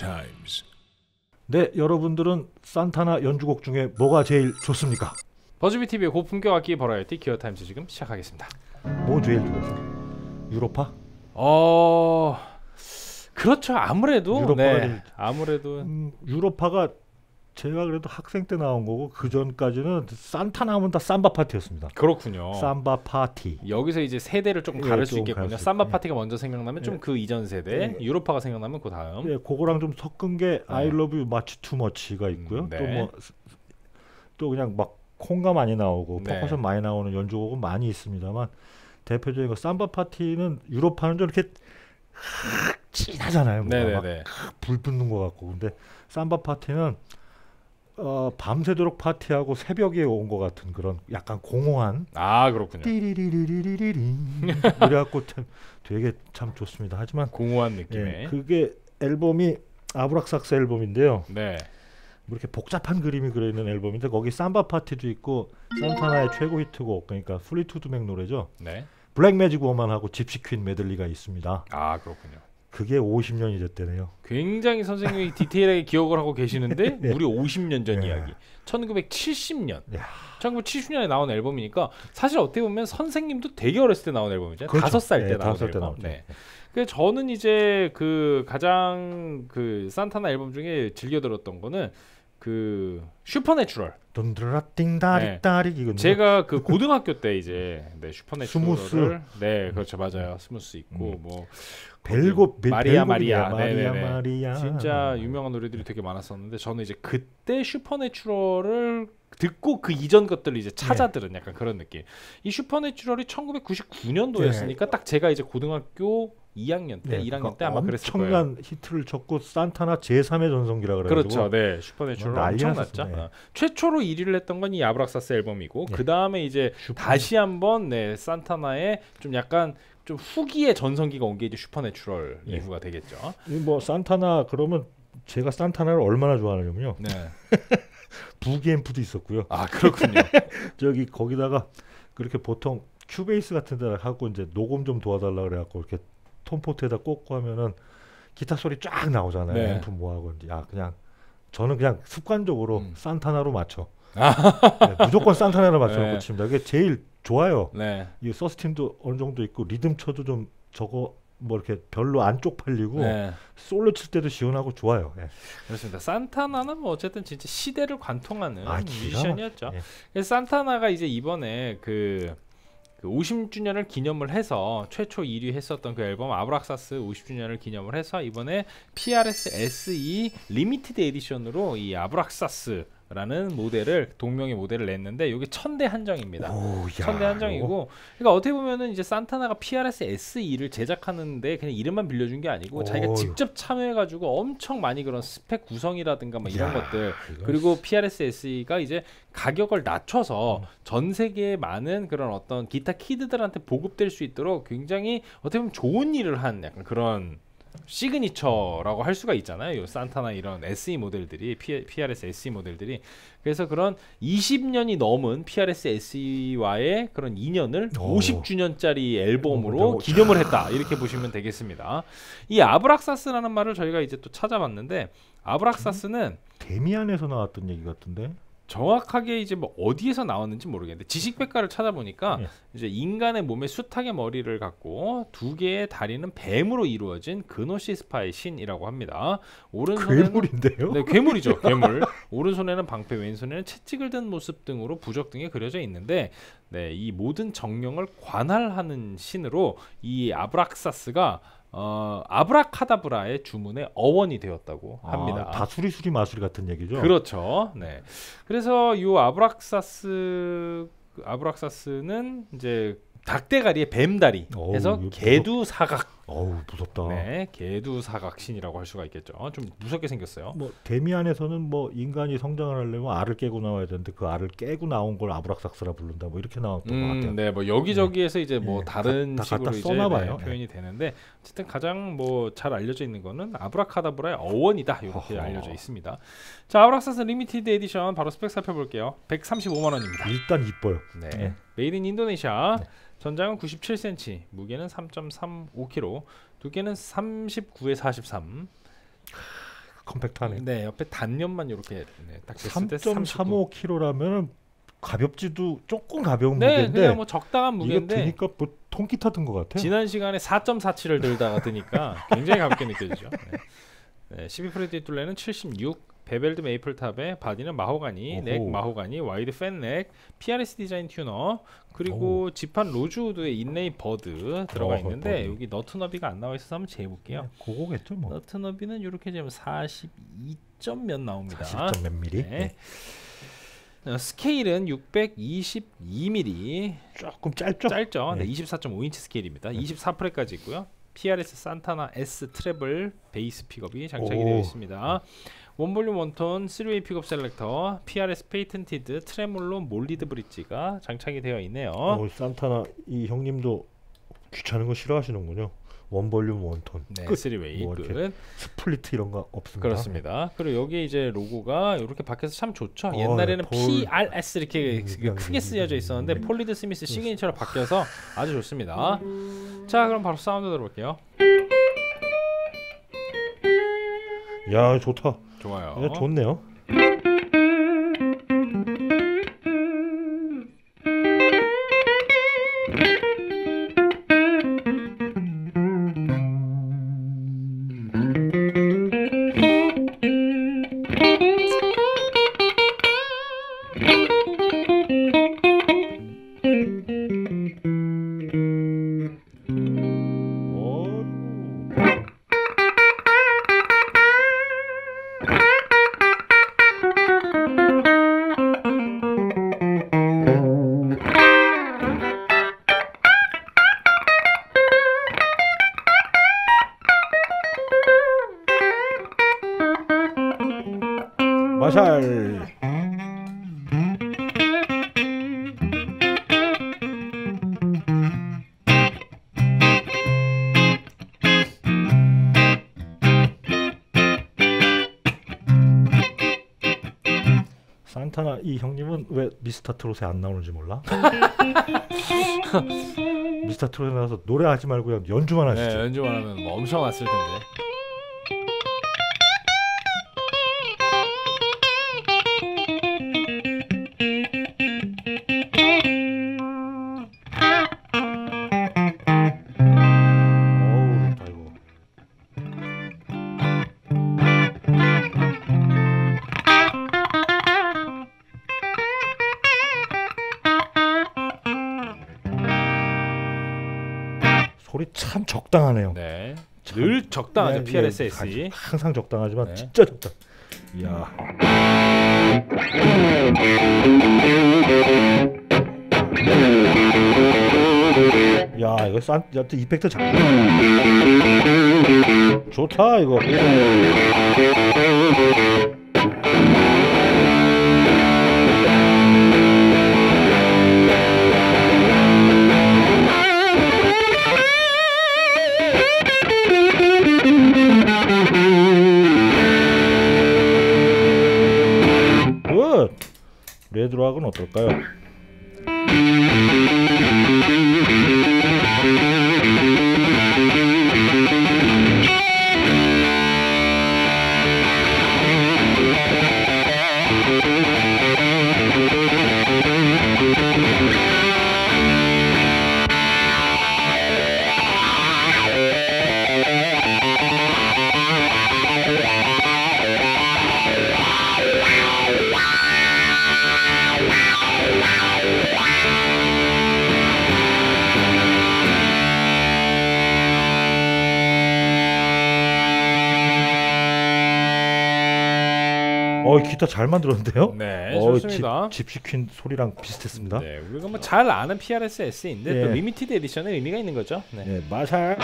Times. 네, 여러분들은 산타나 연주곡 중에 뭐가 제일 좋습니까? Buzzbee TV의 고품격 악기 버라이어티 Gear Times 지금 시작하겠습니다. 뭐 제일 좋아요? Europa? 어 그렇죠. 아무래도 Europa가 네. 아무래도 음, Europa가 제가 그래도 학생 때 나온 거고 그 전까지는 산타나 하면 다 Samba Pa Ti였습니다. 그렇군요. Samba Pa Ti. 여기서 이제 세대를 조금 예, 가를 수좀 있겠군요. 수 삼바 있- 파티가 먼저 생각나면 좀 예. 그 이전 세대, 예. Europa가 생각나면 그 다음. 예, 그거랑 좀 섞은 게 I Love You Much Too Much가 있고요. 음, 네. 또뭐 또 그냥 막 콩가 많이 나오고 네. 퍼커션 많이 나오는 연주곡은 많이 있습니다만 대표적인 거 삼바 파티는 유로파는 좀 이렇게 진하잖아요. 뭔가 막 네네네. 불 붙는 것 같고 근데 삼바 파티는 어, 밤새도록 파티하고 새벽에 온 것 같은 그런 약간 공허한 아 그렇군요. 띠리리리리리리 그래갖고 참 되게 참 좋습니다. 하지만 공허한 예, 느낌의. 그게 앨범이 Abraxas 앨범인데요. 네. 뭐 이렇게 복잡한 그림이 그려 있는 앨범인데 거기 Samba Pa Ti도 있고 산타나의 최고 히트곡 그러니까 Fleetwood Mac 노래죠. 네. Black Magic Woman하고 Gypsy Queen 메들리가 있습니다. 아 그렇군요. 그게 50년이 됐대네요. 굉장히 선생님이 디테일하게 기억을 하고 계시는데 네. 무려 50년 전 네. 이야기. 1970년. 야. 1970년에 나온 앨범이니까 사실 어떻게 보면 선생님도 되게 어렸을 때 나온 앨범이잖아요. 그렇죠. 다섯 살때 네, 나온 다섯 살때 앨범. 나왔죠. 네. 그 저는 이제 그 가장 그 산타나 앨범 중에 즐겨 들었던 거는 그 Supernatural. 돈드라 띵다리 따리 이거 제가 그 고등학교 때 이제 네, Supernatural을 Smooth. 네 그렇죠 맞아요 Smooth 있고 음. 뭐 벨고 벨- Maria, Maria. Maria 네네네. Maria 진짜 유명한 노래들이 되게 많았었는데 저는 이제 그때 Supernatural을 듣고 그 이전 것들을 이제 찾아 네. 들은 약간 그런 느낌. 이 Supernatural이 1999년도였으니까 딱 제가 이제 고등학교 2학년 때, 네, 1학년 그러니까 때 아마 그랬을 거예요. 엄청난 히트를 쳤고 산타나 제3의 전성기라 그래가지고 그렇죠. 네. Supernatural 뭐 난리 엄청 났었어요. 났죠. 네. 어. 최초로 1위를 했던 건 이 Abraxas 앨범이고 네. 그다음에 이제 Super- 다시 한번 네, 산타나의 좀 약간 좀 후기의 전성기가 온 게 이제 Supernatural 네. 이후가 되겠죠. 이뭐 산타나 그러면 제가 산타나를 얼마나 좋아하냐면요. 네. Boogie앰프도 있었고요. 아, 그렇군요. 저기 거기다가 그렇게 보통 Cubase 같은 데다 갖고 이제 녹음 좀 도와달라 그래갖고 이렇게 TonePort에다 꽂고 하면은 기타 소리 쫙 나오잖아요. 네. 앰프 뭐하고 이제 야 그냥 저는 그냥 습관적으로 음. 산타나로 맞춰. 네, 무조건 산타나로 맞춰놓고 네. 칩니다. 그게 제일 좋아요. 네. 이 sustain도 어느 정도 있고 리듬 쳐도 좀 저거 뭐 이렇게 별로 안 쪽팔리고 네. 솔로 칠 때도 시원하고 좋아요. 예. 그렇습니다. 산타나는 뭐 어쨌든 진짜 시대를 관통하는 아, 뮤지션이었죠. 막- 예. 그래서 산타나가 이제 이번에 그, 그 50주년을 기념을 해서 최초 1위 했었던 그 앨범 Abraxas 50주년을 기념을 해서 이번에 PRS SE Limited Edition으로 이 Abraxas 라는 모델을 동명의 모델을 냈는데 이게 천대 한정입니다. 오, 야, 천대 한정이고 그러니까 어떻게 보면은 이제 산타나가 PRS SE를 제작하는데 그냥 이름만 빌려준 게 아니고 자기가 어휴. 직접 참여해가지고 엄청 많이 그런 스펙 구성이라든가 뭐 이런 야, 것들 그리고 PRS SE가 이제 가격을 낮춰서 음. 전 세계에 많은 그런 어떤 기타 키드들한테 보급될 수 있도록 굉장히 어떻게 보면 좋은 일을 한 약간 그런 시그니처라고 할 수가 있잖아요. 요 산타나 이런 SE 모델들이 P, PRS SE 모델들이 그래서 그런 20년이 넘은 PRS SE와의 그런 인연을 오. 50주년짜리 앨범으로 오, 기념을 했다 이렇게 보시면 되겠습니다. 이 아브락사스라는 말을 저희가 이제 또 찾아봤는데 아브락사스는 데미안에서 나왔던 얘기 같은데. 정확하게 이제 뭐 어디에서 나왔는지 모르겠는데 지식백과를 찾아보니까 예. 이제 인간의 몸에 숱하게 머리를 갖고 두 개의 다리는 뱀으로 이루어진 그노시스파의 신이라고 합니다. 오른손에는 괴물인데요? 네, 괴물이죠. 괴물. 오른손에는 방패, 왼손에는 채찍을 든 모습 등으로 부적 등에 그려져 있는데 네, 이 모든 정령을 관할하는 신으로 이 아브락사스가 어, 아브라카다브라의 주문의 어원이 되었다고 합니다. 아, 다 수리수리 마수리 같은 얘기죠. 그렇죠. 네. 그래서 이 아브락사스 아브락사스는 이제 닭대가리의 뱀다리 어우, 해서 이거 개두 사각 어우 무섭다. 네 개두사각신이라고 할 수가 있겠죠. 좀 무섭게 생겼어요. 뭐 데미안에서는 뭐 인간이 성장을 하려면 알을 깨고 나와야 되는데 그 알을 깨고 나온 걸 아브락삭스라 부른다. 뭐 이렇게 나왔던 것 같아요. 음, 네, 뭐 여기저기에서 이제 뭐 네, 다른 다- 다 식으로 이제 네, 봐요. 네. 표현이 되는데 어쨌든 가장 뭐 잘 알려져 있는 거는 아브라카다브라의 어원이다 이렇게 허허. 알려져 있습니다. 자, Abraxas Limited Edition 바로 스펙 살펴볼게요. 135만 원입니다. 일단 이뻐요. 네. 네. Made in Indonesia. 네. 전장은 97cm, 무게는 3.35kg, 두께는 39에 43. compact하네. 네, 옆에 단면만 이렇게 네, 딱 됐을 때3.35 kg라면 가볍지도 조금 가벼운 네, 무게인데 그냥 뭐 적당한 이게 무게인데 드니까 뭐 통기타 든 것 같아. 지난 시간에 4.47을 들다가 드니까 굉장히 가볍게 느껴지죠. 네. 네, 12fret 둘레는 76, beveled maple top에 body는 마호가니, 오호. neck 마호가니, wide fat neck, PRS design tuner, 그리고 지판 로즈우드의 inlay bird 들어가 어, 있는데 bird. 여기 너트 너비가 안 나와 있어서 한번 재볼게요. 그거겠죠 뭐. 너트 너비는 이렇게 지금 42점 몇 나옵니다. 40점 몇 미리. 네. 어, 스케일은 622mm 조금 짧죠. 짧죠. 네, 네. 24.5인치 스케일입니다. 24fret까지 있고요. PRS 산타나 S 트래블 베이스 픽업이 장착이 오. 되어 있습니다. one volume one tone 3way pickup selector, PRS patented tremolo molded bridge가 장착이 되어 있네요. 어, 산타나 이 형님도 귀찮은 거 싫어하시는군요. one volume one tone. 네, 끝. 3way 뭐 끝. split 이런 거 없습니다. 그렇습니다. 그리고 여기 이제 로고가 이렇게 밖에서 참 좋죠. 어, 옛날에는 폴- PRS 이렇게 음, 그 크게 쓰여져 있었는데 음. Paul Reed Smith signature로 바뀌어서 아주 좋습니다. 자, 그럼 바로 사운드 들어볼게요. 야 좋다. 좋아요. 야, 좋네요. 어이 마샬 산타나 이 형님은 왜 미스터 트롯에 안 나오는지 몰라? 미스터 트롯에 나와서 노래하지 말고 그냥 연주만 네, 하시죠. 연주만 하면 뭐 엄청 왔을 텐데. 늘 적당하죠. 네, PRS 네, SE. 항상 적당하지만 네. 진짜 적당. 이야. 야 이거 싼 여튼 이펙트 잘 좋다 이거 레드락은 어떨까요? 기타 잘 만들었는데요? 네, 어, 좋습니다. 집, Gypsy Queen 소리랑 비슷했습니다. 네, 우리가 뭐 잘 아는 PRS SE인데 네. 또 limited edition에 의미가 있는 거죠. 네. 네, 마샬.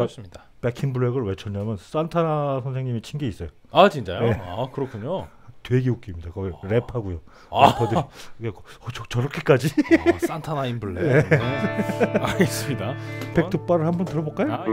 제가 좋습니다. 백인 블랙을 왜 쳤냐면 산타나 선생님이 친 게 있어요. 아 진짜요? 네. 아 그렇군요. 되게 웃깁니다. 거기 랩하고요. 아, 래퍼들이 어, 저, 저렇게까지 어, 산타나 인 블랙. 네. 알겠습니다. 백두바를 한번 들어볼까요? 아,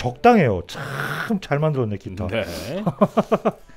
적당해요. 참 잘 만들었네 기타. 네.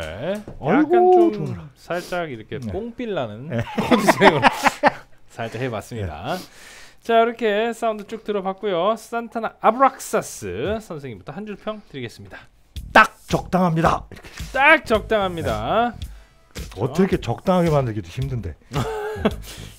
네. 약간 좀 좋아라. 살짝 이렇게 네. 뽕feel 나는 코드색으로 살짝 해봤습니다. 자 이렇게 사운드 쭉 들어봤고요. 산타나 아브락사스 선생님부터 한 줄 평 드리겠습니다. 딱 적당합니다. 딱 적당합니다. 어떻게 적당하게 만들기도 힘든데.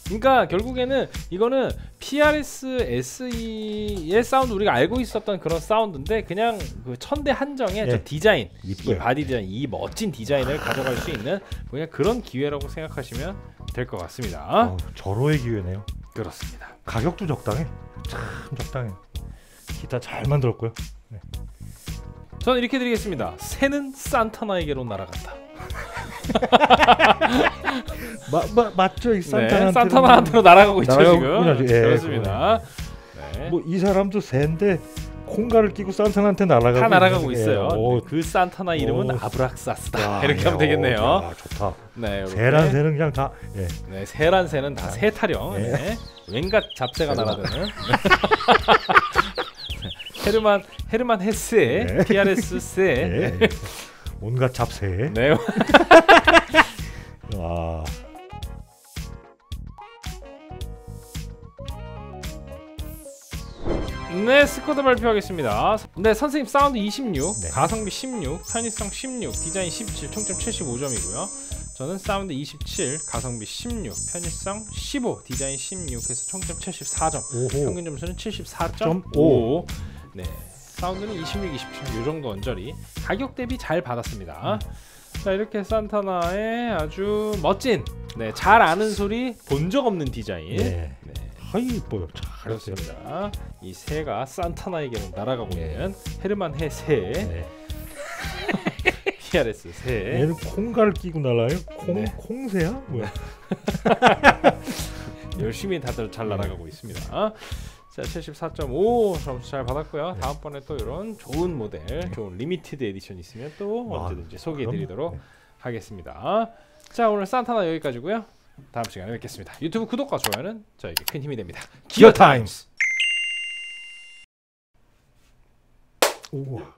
그러니까 결국에는 이거는 PRS SE의 사운드 우리가 알고 있었던 그런 사운드인데 그냥 그 천대 한정의 예. 저 디자인, 이 이뻐요. 바디 디자인, 이 멋진 디자인을 가져갈 수 있는 그냥 그런 기회라고 생각하시면 될 것 같습니다. 어, 절호의 기회네요. 그렇습니다. 가격도 적당해. 참 적당해. 기타 잘 만들었고요. 저는 이렇게 드리겠습니다. 새는 산타나에게로 날아간다. 마, 마, 맞죠 이 네, 산타나한테는 산타나한테로 날아가고 있죠 날아가고 지금. 예, 그렇습니다. 네. 뭐이 사람도 새인데 콩가를 끼고 산타나한테 날아가고 다 날아가고 있어요. 오, 네, 그 산타나 이름은 오. 아브락사스다. 야, 이렇게 하면 야, 되겠네요. 야, 좋다. 네. 새란 새는 그냥 다 예. 네, 새란 새는 다 새타령. 예. 네. 왠가 잡새가 새가. 날아드는. 헤르만 헤르만 헤스의 네. PRS 새. 예. 온갖 잡새. 네. 와. 네, 스코어 발표하겠습니다. 네, 선생님 사운드 26, 네. 가성비 16, 편의성 16, 디자인 17, 총점 75점이고요. 저는 사운드 27, 가성비 16, 편의성 15, 디자인 16 해서 총점 74점. 오호. 평균 점수는 74.5. 점 오. 네. 사운드는 26, 27. 요 정도 언저리. 가격 대비 잘 받았습니다. 자, 이렇게 산타나의 아주 멋진 네, 잘 아는 소리 본 적 없는 디자인. 예. 네. 하이 이뻐요. 잘했어요. 그렇습니다. 이 새가 산타나에게로 날아가고 네. 있는 헤르만 해새, 네. PRS 새. 얘는 콩가를 끼고 날아요? 콩 네. 콩새야? 뭐야? 열심히 다들 잘 날아가고 있습니다. 자, 74.5 점수 잘 받았고요. 네. 다음번에 또 이런 좋은 모델, 좋은 limited edition 있으면 또 아, 언제든지 소개해드리도록 그럼, 하겠습니다. 자, 오늘 산타나 여기까지고요. 다음 시간에 뵙겠습니다. 유튜브 구독과 좋아요는 저에게 큰 힘이 됩니다. 기어 타임스. 우와.